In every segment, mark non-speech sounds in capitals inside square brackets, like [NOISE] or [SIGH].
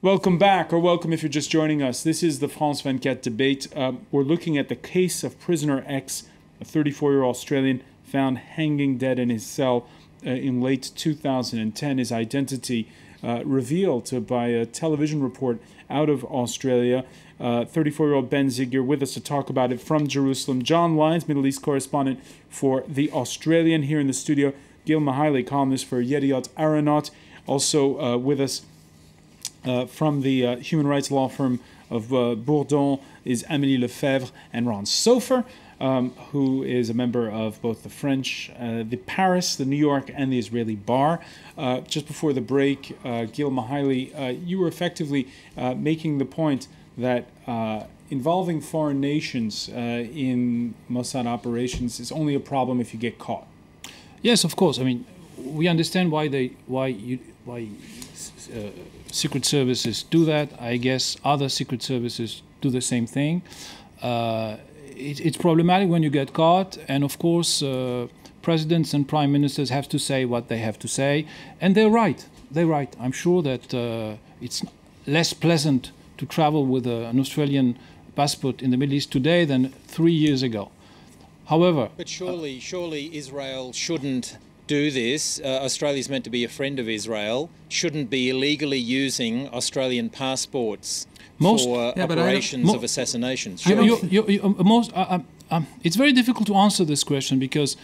Welcome back, or welcome if you're just joining us. This is the France 24 debate. Um, we're looking at the case of prisoner X, a 34 year old Australian found hanging dead in his cell uh, in late 2010. His identity uh, revealed by a television report out of Australia. 34 uh, year old Ben Zygier with us to talk about it from Jerusalem. John Lyons, Middle East correspondent for The Australian, here in the studio. Gil Mihaely, columnist for Yediot Ahronot, also uh, with us uh, from the uh, human rights law firm of uh, Bourdon is Amélie Lefebvre and Ron Soffer, um, who is a member of both the French, uh, the Paris, the New York, and the Israeli bar. Uh, just before the break, Gil Mihaely, you were effectively making the point that involving foreign nations in Mossad operations is only a problem if you get caught. Yes, of course. I mean, we understand why they why you why uh, secret services do that. I guess other secret services do the same thing. Uh, it, it's problematic when you get caught, and of course, uh, presidents and prime ministers have to say what they have to say, and they're right. They're right. I'm sure that uh, it's less pleasant to travel with a, an Australian passport in the Middle East today than three years ago. However, but surely, surely Israel shouldn't do this, uh, Australia is meant to be a friend of Israel, shouldn't be illegally using Australian passports most, for yeah, operations of assassinations. You, you, you, uh, most, uh, um, um, it's very difficult to answer this question because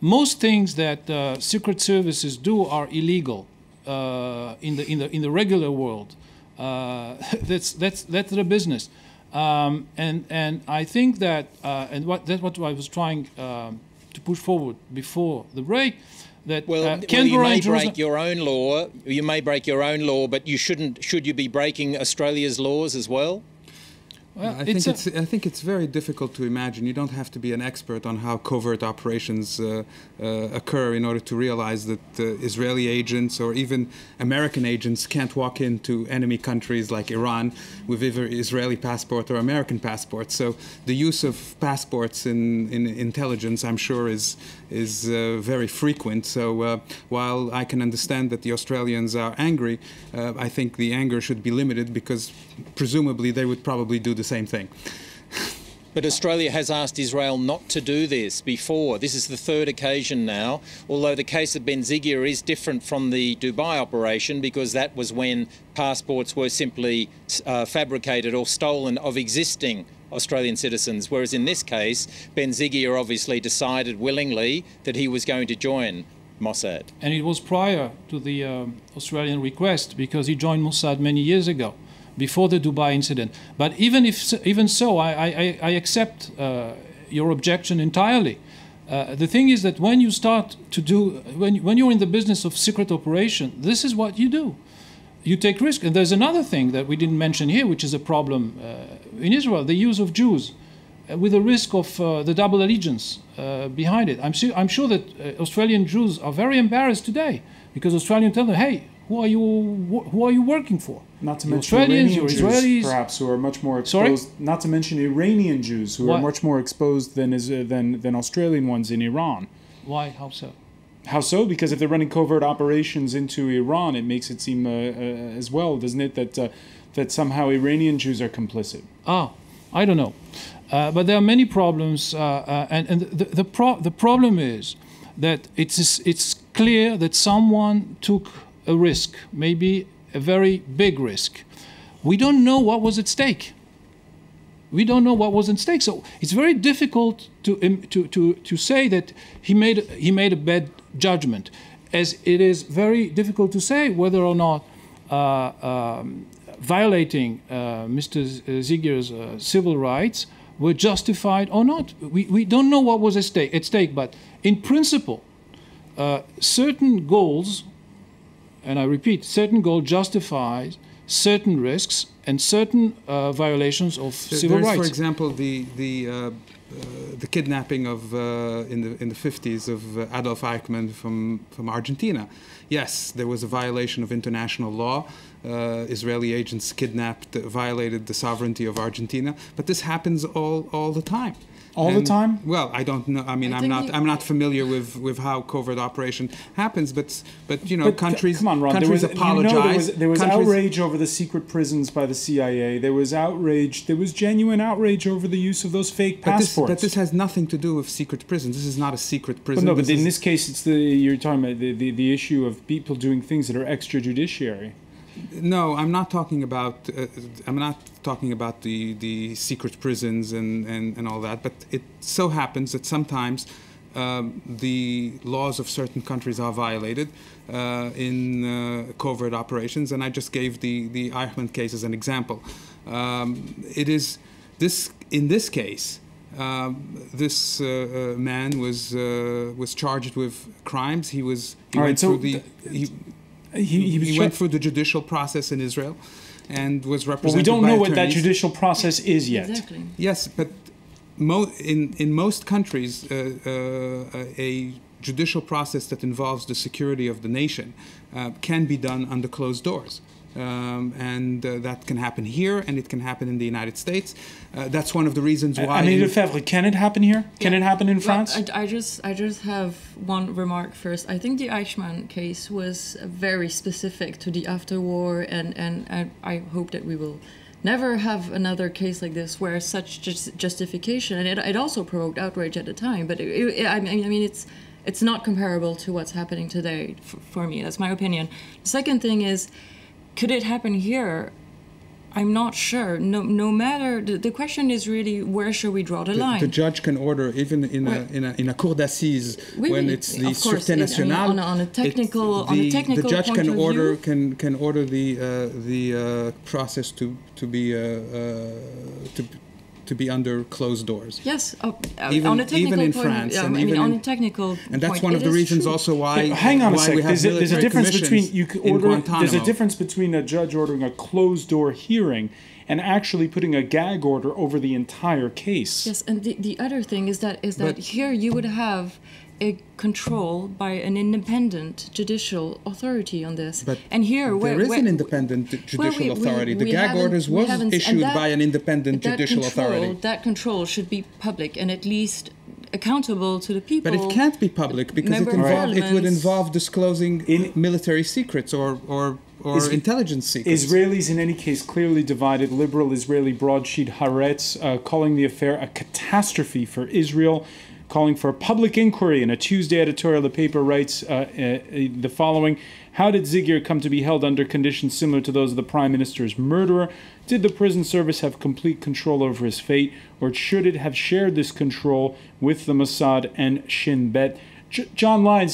most things that uh, secret services do are illegal uh, in the in the in the regular world. Uh, [LAUGHS] that's that's that's their business. Um, and and I think that and what that's what I was trying um, to push forward before the break that well, uh, well you may break your own law. You may break your own law, but you shouldn't. Should you be breaking Australia's laws as well? Well, I think it's I think it's very difficult to imagine. You don't have to be an expert on how covert operations uh, uh, occur in order to realize that uh, Israeli agents or even American agents can't walk into enemy countries like Iran with either Israeli passport or American passport. So the use of passports in, in intelligence, I'm sure, is is uh, very frequent. So uh, while I can understand that the Australians are angry, uh, I think the anger should be limited because presumably they would probably do the same thing. But Australia has asked Israel not to do this before. This is the third occasion now, although the case of Ben Zygier is different from the Dubai operation because that was when passports were simply uh, fabricated or stolen of existing Australian citizens, whereas in this case, Ben Zygier obviously decided willingly that he was going to join Mossad. And it was prior to the uh, Australian request because he joined Mossad many years ago before the Dubai incident. But even if even so, I, I, I accept uh, your objection entirely. Uh, the thing is that when you start to do, when, when you're in the business of secret operation, this is what you do. You take risk. And there's another thing that we didn't mention here, which is a problem uh, in Israel the use of Jews uh, with the risk of uh, the double allegiance uh, behind it. I'm, su I'm sure that Australian Jews are very embarrassed today because Australians tell them, hey, who are you, who are you working for? Not to mention Australians, Iranian Jews, Israelis, perhaps, who are much more exposed. Sorry? Not to mention Iranian Jews, who are much more exposed than is uh, than than Australian ones in Iran. Why? How so? How so? Because if they're running covert operations into Iran, it makes it seem uh, uh, as well, doesn't it, that uh, that somehow Iranian Jews are complicit? Ah, I don't know, uh, but there are many problems, uh, and and the the, pro- the problem is that it's it's clear that someone took a risk, maybe a very big risk. We don't know what was at stake. We don't know what was at stake. So it's very difficult to, to, to, to say that he made, he made a bad judgment, as it is very difficult to say whether or not uh, um, violating uh, Mr. Zygier's uh, civil rights were justified or not. We, we don't know what was at stake, at stake but in principle, uh, certain goals and I repeat, certain goal justifies certain risks and certain uh, violations of civil There's, rights. For example, the the uh, uh, the kidnapping of uh, in the in the 50s of uh, Adolf Eichmann from from Argentina. Yes, there was a violation of international law, uh, Israeli agents kidnapped, violated the sovereignty of Argentina. But this happens all, all the time. All And- the time? Well, I don't know. I mean, I I'm not. you- I'm not familiar with, with how covert operation happens. But but you know, But c- countries Come on, Ron. There countries was, apologize. You know there was, there was outrage over the secret prisons by the CIA. There was outrage. There was genuine outrage over the use of those fake But this, passports. but this has nothing to do with secret prisons. This is not a secret But prison. no, but in this case, it's the you're talking about the, the, the issue of people doing things that are extrajudiciary. No, I'm not talking about. Uh, I'm not talking about the, the secret prisons and, and, and all that. But it so happens that sometimes um, the laws of certain countries are violated uh, in uh, covert operations, and I just gave the the Eichmann case as an example. Um, it is this in this case. Um, this uh, uh, man was uh, was charged with crimes. He was he All right, went so through the he, He, he he went through the judicial process in Israel and was represented. Well, we don't by know what that judicial process is yet. Exactly. Yes, but mo- in in most countries, uh, uh, a judicial process that involves the security of the nation uh, can be done under closed doors. Um, and uh, that can happen here, and it can happen in the United States. Uh, that's one of the reasons why. Annie in- Lefebvre, can it happen here? Can it happen in Well, France? I, I just I just have one remark first. I think the Eichmann case was very specific to the after-war, and and I, I hope that we will never have another case like this where such just justification and it, it also provoked outrage at the time. But it, it, I mean I mean it's it's not comparable to what's happening today for, for me. That's my opinion. The second thing is, could it happen here? I'm not sure. No, no matter the, the question is really where should we draw the, the, line? the judge can order even in a in a in a cour d'assises Oui, when it's the course, sûreté it- I mean, nationale. on a- on a technical- on a the, technical the judge can order view- can can order the uh, the uh, process to to be uh, uh, to to be under closed doors. Yes, uh, uh, Even- on a technical even in point, France yeah, and I mean, even on a technical And that's point, one of the reasons true. also why. Yeah, hang on a why sec. we There's a, there's a difference between you order. There's a difference between a judge ordering a closed door hearing and actually putting a gag order over the entire case. Yes, and the, the other thing is that is that But- here you would have a control by an independent judicial authority on this. But and here, where, there is where- an independent judicial we- we- authority. The we gag haven't- orders was issued that- by an independent judicial control, authority. That control should be public and at least accountable to the people. But it can't be public because it, member involve, it would involve disclosing In- military secrets or or, or Is- intelligence secrets. Israelis, in any case, clearly divided. Liberal Israeli broadsheet Haaretz uh, calling the affair a catastrophe for Israel, calling for a public inquiry. In a Tuesday editorial, the paper writes uh, uh, the following How did Zygier come to be held under conditions similar to those of the Prime Minister's murderer? Did the prison service have complete control over his fate, or should it have shared this control with the Mossad and Shin Bet? J- John y-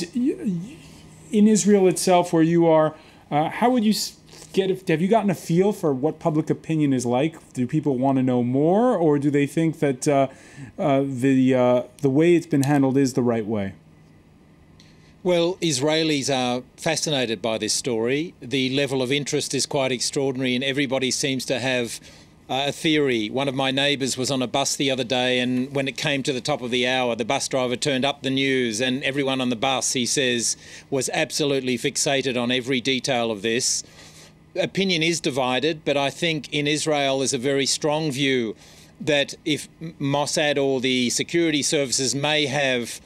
in Israel itself, where you are, uh, how would you get? Have you gotten a feel for what public opinion is like? Do people want to know more, or do they think that uh, uh, the uh, the way it's been handled is the right way? Well, Israelis are fascinated by this story. The level of interest is quite extraordinary, and everybody seems to have uh, a theory. One of my neighbours was on a bus the other day, and when it came to the top of the hour, the bus driver turned up the news, and everyone on the bus, he says, was absolutely fixated on every detail of this. Opinion is divided, but I think in Israel there's a very strong view that if Mossad or the security services may have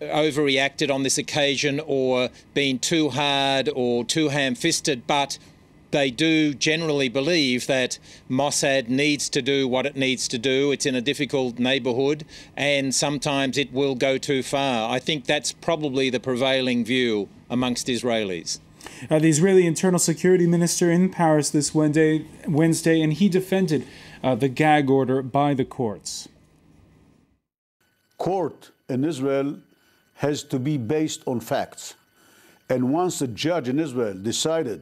overreacted on this occasion or been too hard or too ham fisted, but they do generally believe that Mossad needs to do what it needs to do. It's in a difficult neighbourhood and sometimes it will go too far. I think that's probably the prevailing view amongst Israelis. Uh, the Israeli Internal Security Minister in Paris this Wednesday, Wednesday and he defended uh, the gag order by the courts. court in Israel has to be based on facts. And once a judge in Israel decided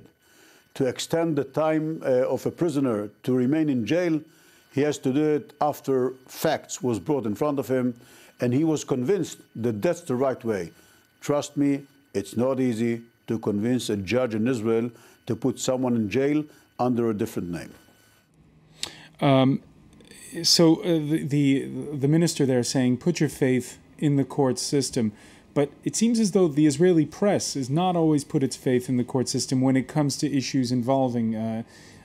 to extend the time uh, of a prisoner to remain in jail, he has to do it after facts was brought in front of him, and he was convinced that that's the right way. Trust me, it's not easy to convince a judge in Israel to put someone in jail under a different name. So uh, the, the the minister there saying, put your faith in the court system. But it seems as though the Israeli press has not always put its faith in the court system when it comes to issues involving uh,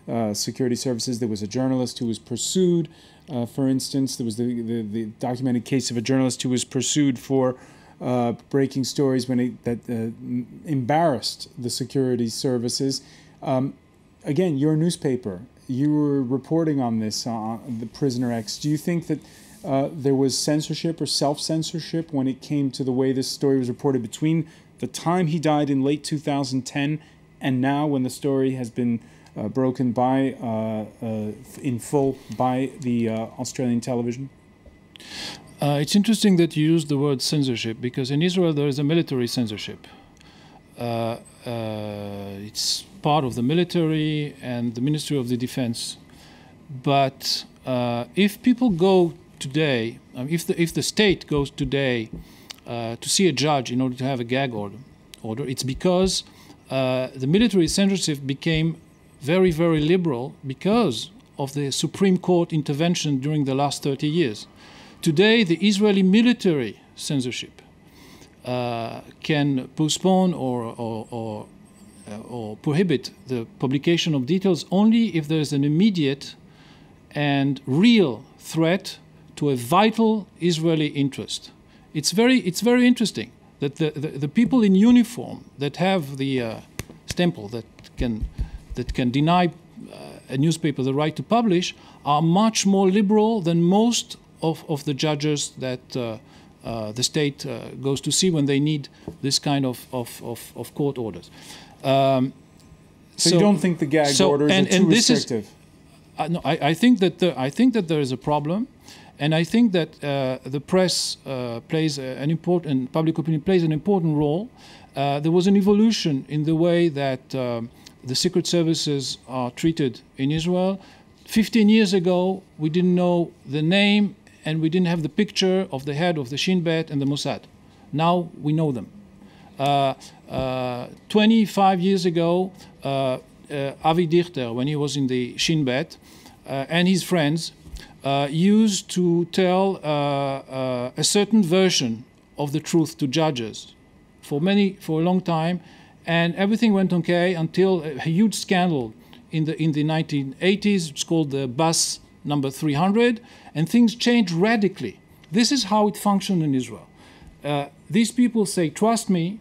uh, security services. There was a journalist who was pursued, uh, for instance. There was the, the, the, documented case of a journalist who was pursued for uh, breaking stories when it, that uh, embarrassed the security services. Um, again, your newspaper, you were reporting on this, uh, the Prisoner X. Do you think that uh, there was censorship or self censorship when it came to the way this story was reported between the time he died in late 2010 and now when the story has been uh, broken by uh, uh in full by the uh, Australian television? Uh, it's interesting that you use the word censorship because in Israel there is a military censorship. it's part of the military and the Ministry of the Defense. But if people go today, um, if, the, if the state goes today uh, to see a judge in order to have a gag order, order it's because uh, the military censorship became very, very liberal because of the Supreme Court intervention during the last 30 years. Today, the Israeli military censorship uh, can postpone or, or, or, uh, or prohibit the publication of details only if there is an immediate and real threat to a vital Israeli interest. It's very, it's very interesting that the, the, the people in uniform that have the uh, stempel that can, that can deny uh, a newspaper the right to publish are much more liberal than most of, of the judges that uh, uh the state uh, goes to see when they need this kind of, of, of, of court orders. Um, so, so, you don't think the gag so, orders and, are too restrictive? Is, uh, no, I, I, think that the, I think that there is a problem. And I think that uh, the press uh, plays an important, public opinion plays an important role. Uh, there was an evolution in the way that um, the secret services are treated in Israel. 15 years ago, we didn't know the name and we didn't have the picture of the head of the Shin Bet and the Mossad. Now we know them. Uh, uh, 25 years ago, uh, Avi Dichter, when he was in the Shin Bet, and his friends uh, used to tell uh, uh, a certain version of the truth to judges for many for a long time, and everything went okay until a huge scandal in the in the 1980s. It's called the bus number 300, and things change radically. This is how it functioned in Israel. Uh, these people say, "Trust me,"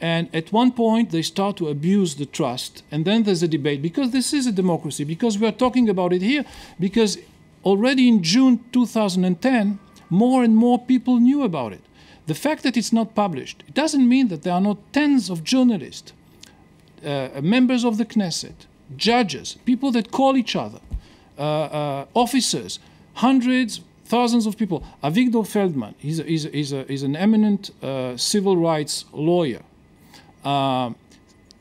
and at one point they start to abuse the trust, and then there's a debate because this is a democracy. Because we are talking about it here, because already in June 2010, more and more people knew about it. The fact that it's not published, it doesn't mean that there are not tens of journalists, uh, members of the Knesset, judges, people that call each other, officers, hundreds, thousands of people. Avigdor Feldman, he's, a, he's, a, he's, a, he's an eminent uh, civil rights lawyer. Uh,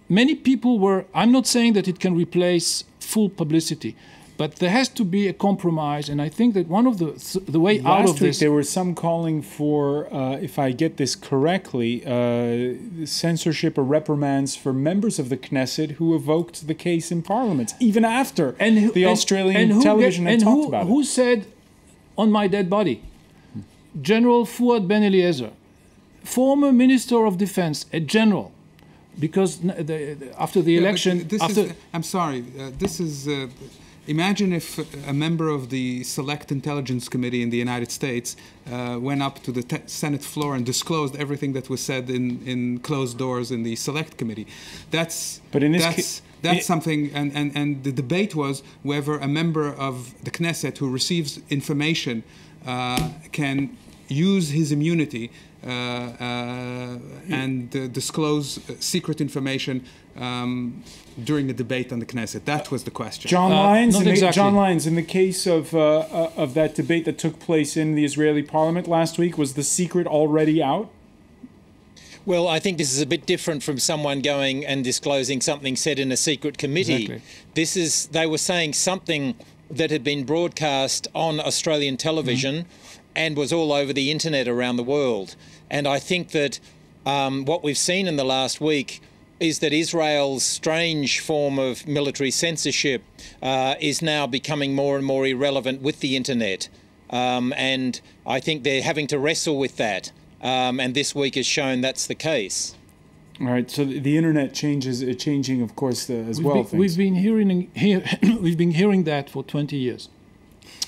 many people were, I'm not saying that it can replace full publicity, but there has to be a compromise, and I think that one of the the way Last out of week this. There were some calling for, uh, if I get this correctly, uh, censorship or reprimands for members of the Knesset who evoked the case in Parliament, even after and who, the Australian and, and television get, had talked who, about who it. Who said, "On my dead body"? General Fuad Ben Eliezer, former Minister of Defense, a general because the, the, after the yeah, election. After is, I'm sorry. Uh, this is uh, Imagine if a member of the Select Intelligence Committee in the United States uh, went up to the te- Senate floor and disclosed everything that was said in, in closed doors in the Select Committee. That's but in this that's, that's something, and, and, and the debate was whether a member of the Knesset who receives information uh, can use his immunity and uh, disclose uh, secret information um, during the debate on the Knesset? That was the question. John uh, Lyons, uh, exactly. John Lyons, in the case of uh, uh, of that debate that took place in the Israeli parliament last week, was the secret already out? Well, I think this is a bit different from someone going and disclosing something said in a secret committee. Exactly. This is they were saying something that had been broadcast on Australian television mm-hmm. And was all over the internet around the world. And I think that um, what we've seen in the last week is that Israel's strange form of military censorship uh, is now becoming more and more irrelevant with the internet. Um, and I think they're having to wrestle with that. um, and this week has shown that's the case. All right. So the internet changes, uh, changing, of course, uh, as we've well. Been, we've been hearing hear, [COUGHS] we've been hearing that for 20 years.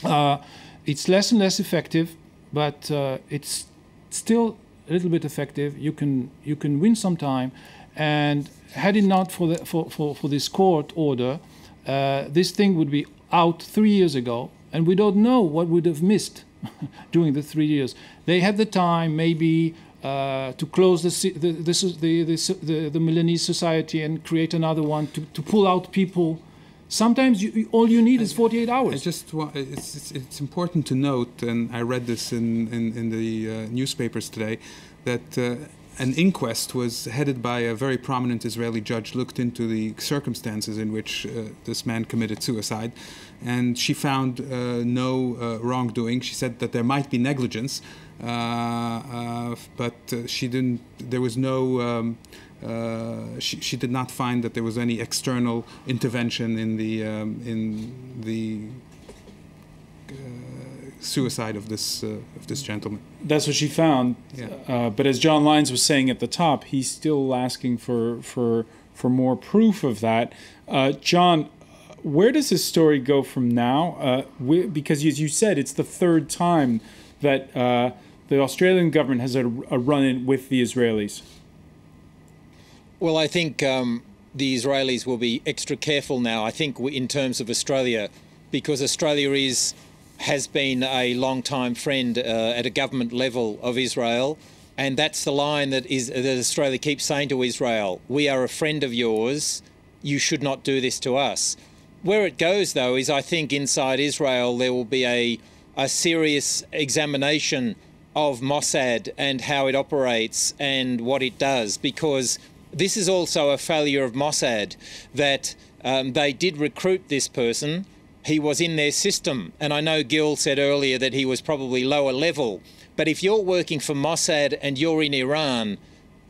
Uh, it's less and less effective, but uh, it's still a little bit effective. You can you can win some time, and had it not for the, for, for, for this court order, uh, this thing would be out three years ago, and we don't know what would have missed [LAUGHS] during the three years. They had the time, maybe. Uh, to close the the, the, the, the Milanese society and create another one, to, to pull out people Sometimes you, all you need is 48 hours. I just it's, it's, it's, important to note, and I read this in, in, in the uh, newspapers today, that uh, an inquest was headed by a very prominent Israeli judge, looked into the circumstances in which uh, this man committed suicide, and she found uh, no uh, wrongdoing. She said that there might be negligence, uh, but she didn't. There was no. Um, uh, she, she, did not find that there was any external intervention in the um, in the uh, suicide of this uh, of this gentleman. That's what she found. Yeah. Uh, but as John Lyons was saying at the top, he's still asking for for for more proof of that. Uh, John, where does this story go from now? We, because as you said, it's the third time that the Australian government has a, a run-in with the Israelis. Well, I think um, the Israelis will be extra careful now. I think in terms of Australia, because Australia is has been a long-time friend uh, at a government level of Israel, and that's the line that is that Australia keeps saying to Israel: "We are a friend of yours. You should not do this to us." Where it goes, though, is I think inside Israel there will be a a serious examination of Mossad and how it operates and what it does, because this is also a failure of Mossad that um, they did recruit this person. He was in their system. And I know Gil said earlier that he was probably lower level. But if you're working for Mossad and you're in Iran,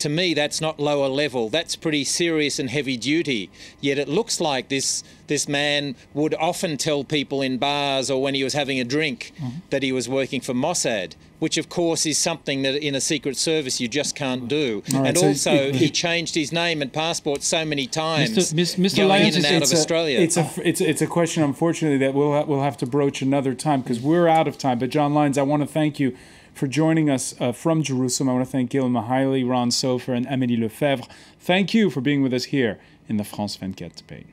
to me, that's not lower level. That's pretty serious and heavy duty. Yet it looks like this this man would often tell people in bars or when he was having a drink mm-hmm. that he was working for Mossad which of course is something that in a secret service you just can't do. Right, and so also, it, he changed his name and passport so many times, Mr. Mr. going Lyons, in and out of a, Australia. It's a it's it's a question, unfortunately, that we'll ha- we'll have to broach another time because we're out of time. But John Lyons, I want to thank you for joining us uh, from Jerusalem. I want to thank Gil Mihaely, Ron Soffer, and Amélie Lefebvre. Thank you for being with us here in the France 24 debate.